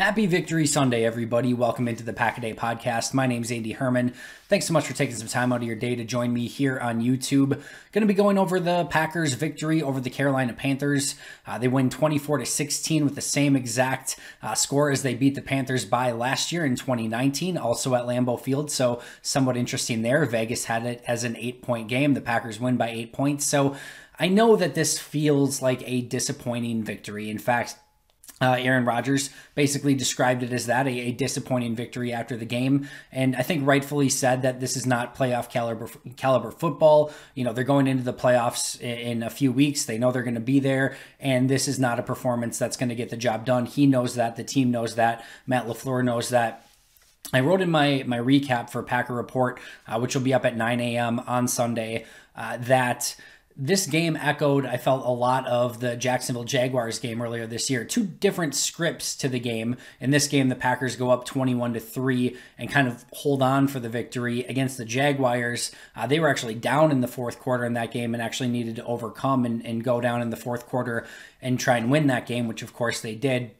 Happy Victory Sunday, everybody. Welcome into the Pack a Day podcast. My name is Andy Herman. Thanks so much for taking some time out of your day to join me here on YouTube. Going to be going over the Packers' victory over the Carolina Panthers. Uh, they win 24 to 16 with the same exact uh, score as they beat the Panthers by last year in 2019, also at Lambeau Field. So, somewhat interesting there. Vegas had it as an eight point game. The Packers win by eight points. So, I know that this feels like a disappointing victory. In fact, uh, Aaron Rodgers basically described it as that a, a, disappointing victory after the game, and I think rightfully said that this is not playoff caliber caliber football. You know they're going into the playoffs in, in a few weeks. They know they're going to be there, and this is not a performance that's going to get the job done. He knows that. The team knows that. Matt LaFleur knows that. I wrote in my my recap for Packer Report, uh, which will be up at 9 a.m. on Sunday, uh, that this game echoed, I felt, a lot of the Jacksonville Jaguars game earlier this year. Two different scripts to the game. In this game, the Packers go up 21 to 3 and kind of hold on for the victory against the Jaguars. Uh, they were actually down in the fourth quarter in that game and actually needed to overcome and, and go down in the fourth quarter and try and win that game, which of course they did.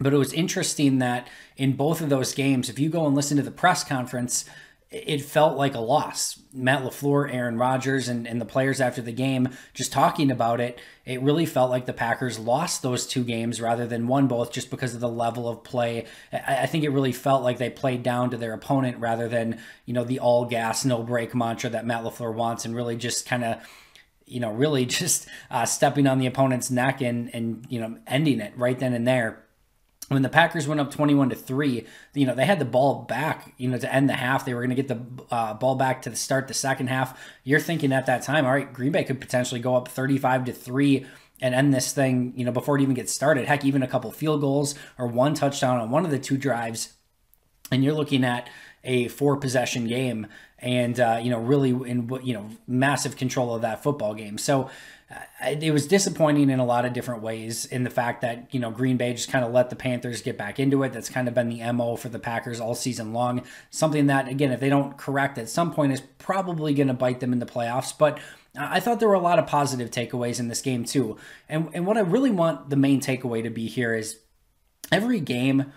But it was interesting that in both of those games, if you go and listen to the press conference, it felt like a loss. Matt LaFleur, Aaron Rodgers, and, and the players after the game just talking about it, it really felt like the Packers lost those two games rather than won both just because of the level of play. I, I think it really felt like they played down to their opponent rather than, you know, the all gas, no brake mantra that Matt LaFleur wants and really just kind of you know, really just uh, stepping on the opponent's neck and and you know ending it right then and there when the Packers went up 21 to 3, you know, they had the ball back, you know, to end the half. They were going to get the uh, ball back to the start the second half. You're thinking at that time, all right, Green Bay could potentially go up 35 to 3 and end this thing, you know, before it even gets started. Heck, even a couple field goals or one touchdown on one of the two drives. And you're looking at a four possession game and, uh, you know, really in, you know, massive control of that football game. So, it was disappointing in a lot of different ways in the fact that you know Green Bay just kind of let the Panthers get back into it. That's kind of been the mo for the Packers all season long. Something that again, if they don't correct at some point, is probably going to bite them in the playoffs. But I thought there were a lot of positive takeaways in this game too. And and what I really want the main takeaway to be here is every game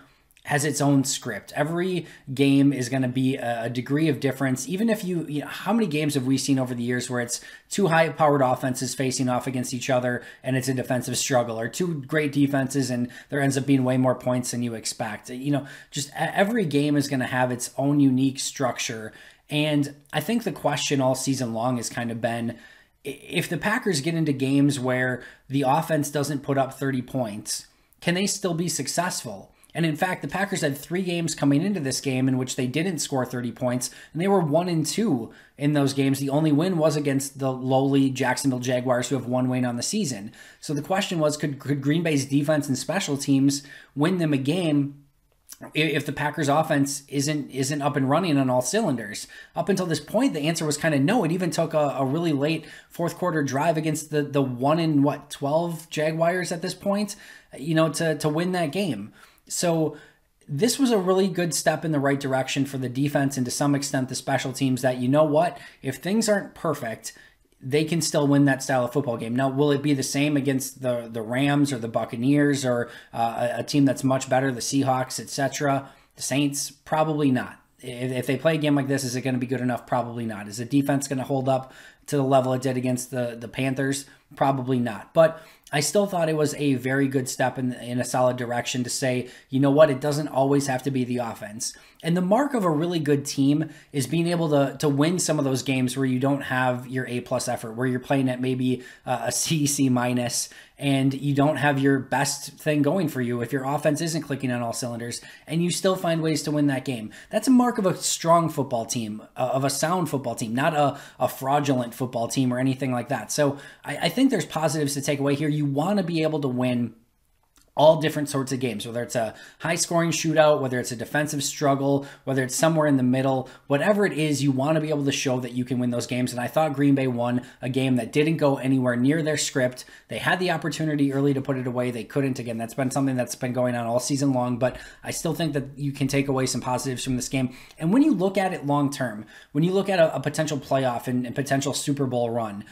has its own script. Every game is going to be a degree of difference. Even if you, you know, how many games have we seen over the years where it's two high powered offenses facing off against each other and it's a defensive struggle, or two great defenses and there ends up being way more points than you expect? You know, just every game is going to have its own unique structure. And I think the question all season long has kind of been if the Packers get into games where the offense doesn't put up 30 points, can they still be successful? And in fact, the Packers had three games coming into this game in which they didn't score 30 points, and they were one and two in those games. The only win was against the lowly Jacksonville Jaguars, who have one win on the season. So the question was, could, could Green Bay's defense and special teams win them a game if the Packers offense isn't isn't up and running on all cylinders. Up until this point, the answer was kind of no. It even took a, a, really late fourth quarter drive against the the one in what twelve Jaguars at this point, you know, to to win that game. So this was a really good step in the right direction for the defense and to some extent the special teams that you know what if things aren't perfect they can still win that style of football game. Now, will it be the same against the the Rams or the Buccaneers or uh, a, team that's much better, the Seahawks, etc., the Saints? Probably not. If, if they play a game like this, is it going to be good enough? Probably not. Is the defense going to hold up to the level it did against the the Panthers? Probably not. But I still thought it was a very good step in, in a solid direction to say, you know what, it doesn't always have to be the offense. And the mark of a really good team is being able to, to win some of those games where you don't have your A plus effort, where you're playing at maybe uh, a C, C minus, and you don't have your best thing going for you if your offense isn't clicking on all cylinders, and you still find ways to win that game. That's a mark of a strong football team, uh, of a sound football team, not a, a fraudulent football team or anything like that. So I, I think there's positives to take away here want to be able to win all different sorts of games, whether it's a high scoring shootout, whether it's a defensive struggle, whether it's somewhere in the middle, whatever it is, you want to be able to show that you can win those games. And I thought Green Bay won a game that didn't go anywhere near their script. They had the opportunity early to put it away. They couldn't. Again, that's been something that's been going on all season long, but I still think that you can take away some positives from this game. And when you look at it long term, when you look at a, a potential playoff and, and potential Super Bowl run,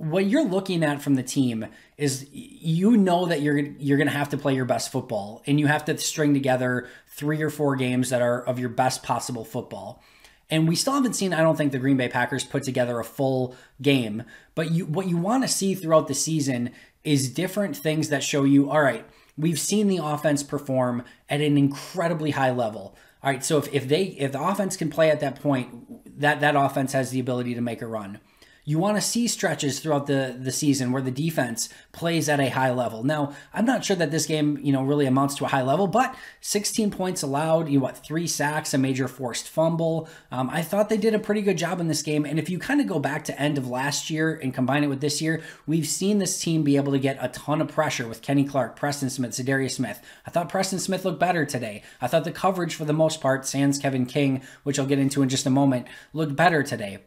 what you're looking at from the team is you know that you're you're going to have to play your best football and you have to string together three or four games that are of your best possible football. And we still haven't seen I don't think the Green Bay Packers put together a full game, but you what you want to see throughout the season is different things that show you all right, we've seen the offense perform at an incredibly high level. All right, so if, if they if the offense can play at that point, that that offense has the ability to make a run. You want to see stretches throughout the, the season where the defense plays at a high level. Now, I'm not sure that this game, you know, really amounts to a high level, but 16 points allowed, you know, what, three sacks, a major forced fumble. Um, I thought they did a pretty good job in this game. And if you kind of go back to end of last year and combine it with this year, we've seen this team be able to get a ton of pressure with Kenny Clark, Preston Smith, Za'Darius Smith. I thought Preston Smith looked better today. I thought the coverage for the most part, sans Kevin King, which I'll get into in just a moment, looked better today.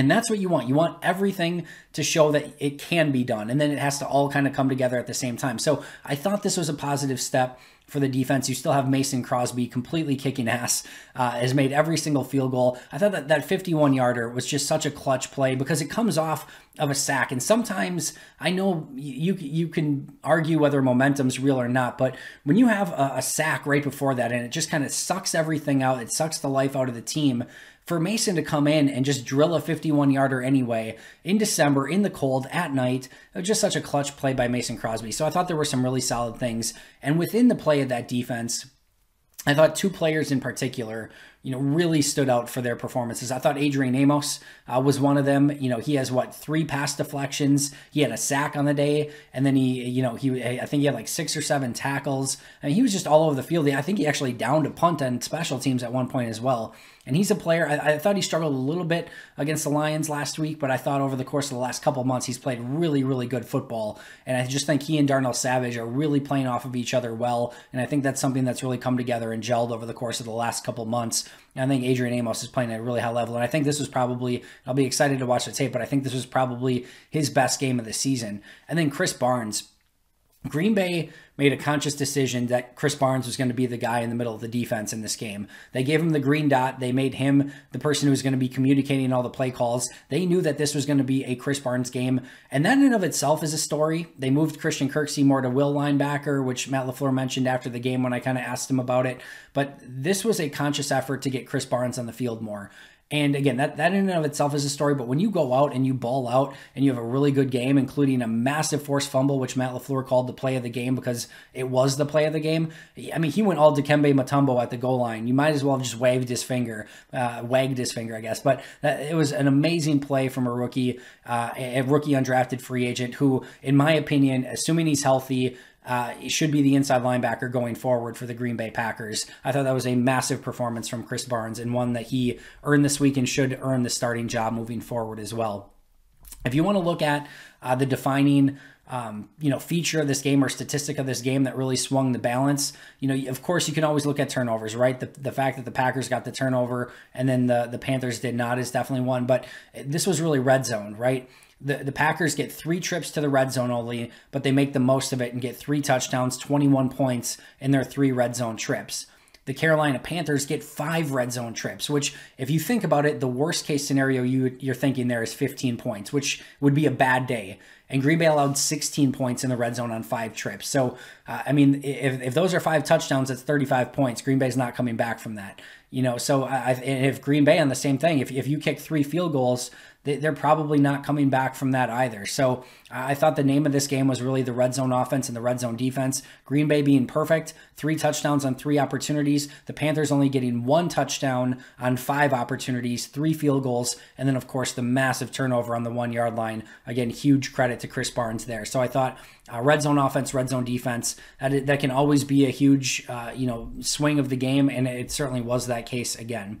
And that's what you want. You want everything to show that it can be done. And then it has to all kind of come together at the same time. So I thought this was a positive step for the defense. You still have Mason Crosby completely kicking ass, uh, has made every single field goal. I thought that that 51 yarder was just such a clutch play because it comes off of a sack. And sometimes I know you you can argue whether momentum's real or not, but when you have a, a sack right before that and it just kind of sucks everything out, it sucks the life out of the team for Mason to come in and just drill a 51 yarder anyway in December in the cold at night, it was just such a clutch play by Mason Crosby. So I thought there were some really solid things. And within the play of that defense, I thought two players in particular you know, really stood out for their performances. I thought Adrian Amos uh, was one of them. You know, he has what three pass deflections. He had a sack on the day, and then he, you know, he I think he had like six or seven tackles. I mean, he was just all over the field. I think he actually downed a punt and special teams at one point as well. And he's a player. I, I, thought he struggled a little bit against the Lions last week, but I thought over the course of the last couple months he's played really, really good football. And I just think he and Darnell Savage are really playing off of each other well. And I think that's something that's really come together and gelled over the course of the last couple months. And I think Adrian Amos is playing at a really high level, and I think this was probably I'll be excited to watch the tape, but I think this was probably his best game of the season. And then Krys Barnes, Green Bay made a conscious decision that Krys Barnes was going to be the guy in the middle of the defense in this game. They gave him the green dot. They made him the person who was going to be communicating all the play calls. They knew that this was going to be a Krys Barnes game. And that in and of itself is a story. They moved Christian Kirksey more to will linebacker, which Matt LaFleur mentioned after the game when I kind of asked him about it. But this was a conscious effort to get Krys Barnes on the field more. And again, that, that in and of itself is a story. But when you go out and you ball out and you have a really good game, including a massive forced fumble, which Matt LaFleur called the play of the game because it was the play of the game. I mean, he went all Dikembe Mutombo at the goal line. You might as well have just waved his finger, uh, wagged his finger, I guess. But that, it was an amazing play from a rookie, uh, a rookie undrafted free agent who, in my opinion, assuming he's healthy, uh, should be the inside linebacker going forward for the Green Bay Packers. I thought that was a massive performance from Krys Barnes and one that he earned this week and should earn the starting job moving forward as well. If you want to look at uh, the defining um, you know, feature of this game or statistic of this game that really swung the balance. You know, of course, you can always look at turnovers, right? The, the fact that the Packers got the turnover and then the, the Panthers did not is definitely one, but this was really red zone, right? the, the Packers get three trips to the red zone only, but they make the most of it and get three touchdowns, 21 points in their three red zone trips. The Carolina Panthers get five red zone trips, which, if you think about it, the worst case scenario you, you're thinking there is 15 points, which would be a bad day. And Green Bay allowed 16 points in the red zone on five trips. So, uh, I mean, if, if those are five touchdowns, that's 35 points. Green Bay's not coming back from that. You know, so I, if Green Bay on the same thing, if, if you kick three field goals, they're probably not coming back from that either. So I thought the name of this game was really the red zone offense and the red zone defense. Green Bay being perfect, three touchdowns on three opportunities. The Panthers only getting one touchdown on five opportunities, three field goals, and then, of course, the massive turnover on the one yard line. Again, huge credit to Krys Barnes there. So I thought uh, red zone offense, red zone defense, that, that can always be a huge, uh, you know, swing of the game, and it certainly was that case again.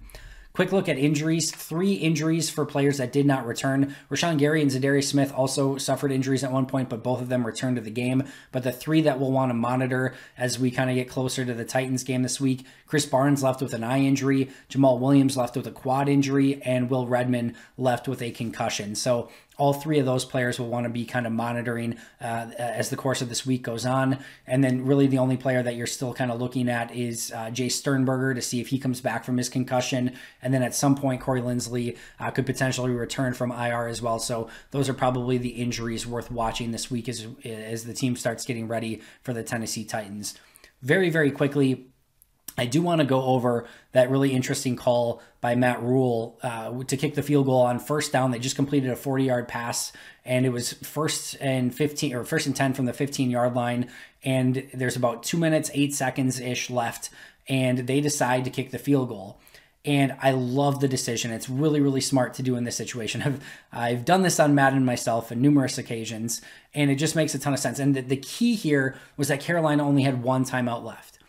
Quick look at injuries. Three injuries for players that did not return. Rashan Gary and Za'Darius Smith also suffered injuries at one point, but both of them returned to the game. But the three that we'll want to monitor as we kind of get closer to the Titans game this week Krys Barnes left with an eye injury, Jamaal Williams left with a quad injury, and Will Redmond left with a concussion. So all three of those players will want to be kind of monitoring uh, as the course of this week goes on. And then, really, the only player that you're still kind of looking at is uh, Jace Sternberger to see if he comes back from his concussion. And then at some point, Corey Linsley uh, could potentially return from IR as well. So, those are probably the injuries worth watching this week as, as the team starts getting ready for the Tennessee Titans. Very, very quickly, I do want to go over that really interesting call by Matt Rhule uh, to kick the field goal on first down. They just completed a 40 yard pass, and it was first and 15 or first and 10 from the 15 yard line. And there's about two minutes, eight seconds ish left, and they decide to kick the field goal. And I love the decision. It's really, really smart to do in this situation. I've, I've done this on Madden myself on numerous occasions, and it just makes a ton of sense. And the, the key here was that Carolina only had one timeout left.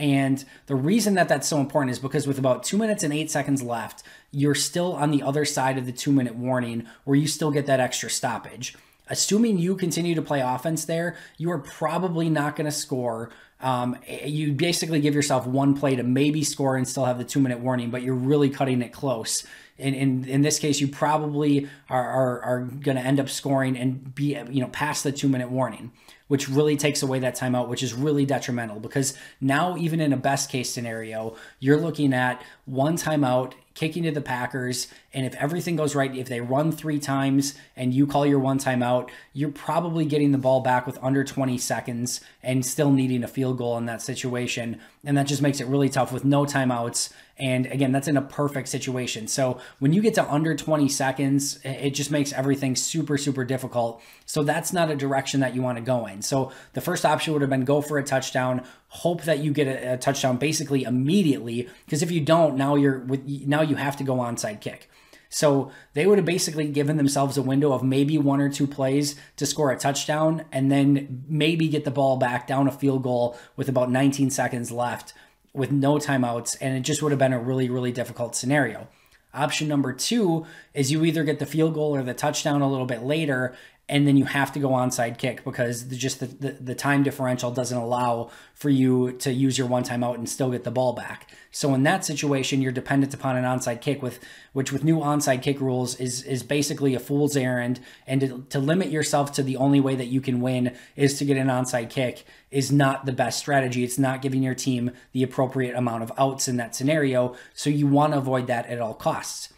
And the reason that that's so important is because with about two minutes and eight seconds left, you're still on the other side of the two minute warning where you still get that extra stoppage. Assuming you continue to play offense there, you are probably not going to score. Um, you basically give yourself one play to maybe score and still have the two minute warning, but you're really cutting it close. In, in, in this case, you probably are, are, are going to end up scoring and be you know past the two minute warning which really takes away that timeout, which is really detrimental because now, even in a best case scenario, you're looking at one timeout kicking to the Packers. And if everything goes right, if they run three times and you call your one timeout, you're probably getting the ball back with under 20 seconds and still needing a field goal in that situation. And that just makes it really tough with no timeouts. And again, that's in a perfect situation. So when you get to under 20 seconds, it just makes everything super, super difficult. So that's not a direction that you want to go in. So the first option would have been go for a touchdown, hope that you get a, a touchdown basically immediately. Because if you don't, now you're with now you have to go onside kick. So they would have basically given themselves a window of maybe one or two plays to score a touchdown and then maybe get the ball back down a field goal with about 19 seconds left with no timeouts. And it just would have been a really, really difficult scenario. Option number two is you either get the field goal or the touchdown a little bit later and then you have to go onside kick because the, just the, the, the, time differential doesn't allow for you to use your one time out and still get the ball back. So in that situation, you're dependent upon an onside kick with which with new onside kick rules is is basically a fool's errand. And to, to limit yourself to the only way that you can win is to get an onside kick is not the best strategy. It's not giving your team the appropriate amount of outs in that scenario. So you want to avoid that at all costs.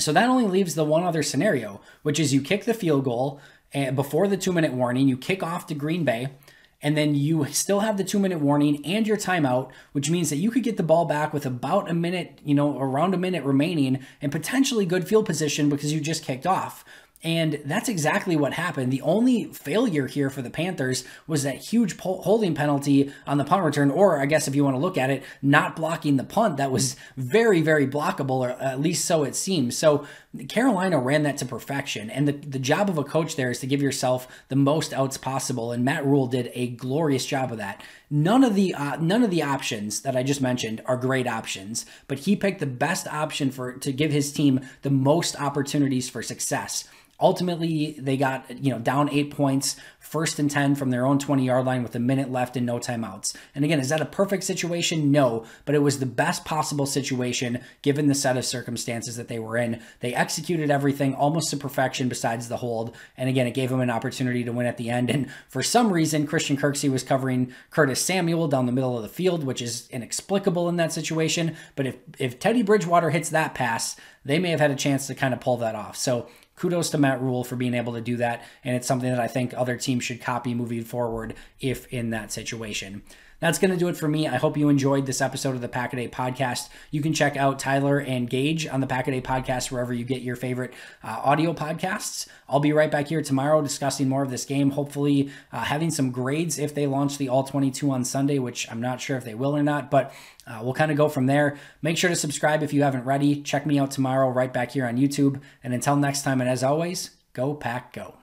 So that only leaves the one other scenario, which is you kick the field goal eh, before the two minute warning, you kick off to Green Bay, and then you still have the two minute warning and your timeout, which means that you could get the ball back with about a minute, you know, around a minute remaining and potentially good field position because you just kicked off. And that's exactly what happened. The only failure here for the Panthers was that huge holding penalty on the punt return, or I guess if you want to look at it, not blocking the punt that was very, very blockable, or at least so it seems. So Carolina ran that to perfection. And the, the job of a coach there is to give yourself the most outs possible. And Matt Rhule did a glorious job of that. None of the uh, none of the options that I just mentioned are great options, but he picked the best option for to give his team the most opportunities for success. Ultimately, they got you know down eight points, first and ten from their own 20 yard line with a minute left and no timeouts. And again, is that a perfect situation? No, but it was the best possible situation given the set of circumstances that they were in. They executed everything almost to perfection besides the hold, and again, it gave them an opportunity to win at the end. And for some reason, Christian Kirksey was covering Curtis Samuel down the middle of the field, which is inexplicable in that situation. But if if Teddy Bridgewater hits that pass, they may have had a chance to kind of pull that off. So kudos to Matt Rhule for being able to do that. And it's something that I think other teams should copy moving forward if in that situation. That's going to do it for me. I hope you enjoyed this episode of the Pack a podcast. You can check out Tyler and Gage on the Pack a podcast wherever you get your favorite uh, audio podcasts. I'll be right back here tomorrow discussing more of this game, hopefully uh, having some grades if they launch the All 22 on Sunday, which I'm not sure if they will or not, but uh, we'll kind of go from there. Make sure to subscribe if you haven't ready. Check me out tomorrow right back here on YouTube. And until next time, as always, go pack go.